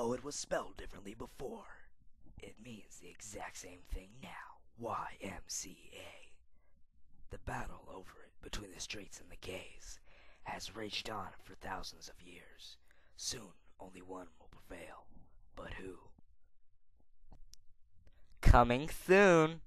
Though it was spelled differently before, it means the exact same thing now. YMCA. The battle over it between the straights and the gays has raged on for thousands of years. Soon only one will prevail. But who? Coming soon!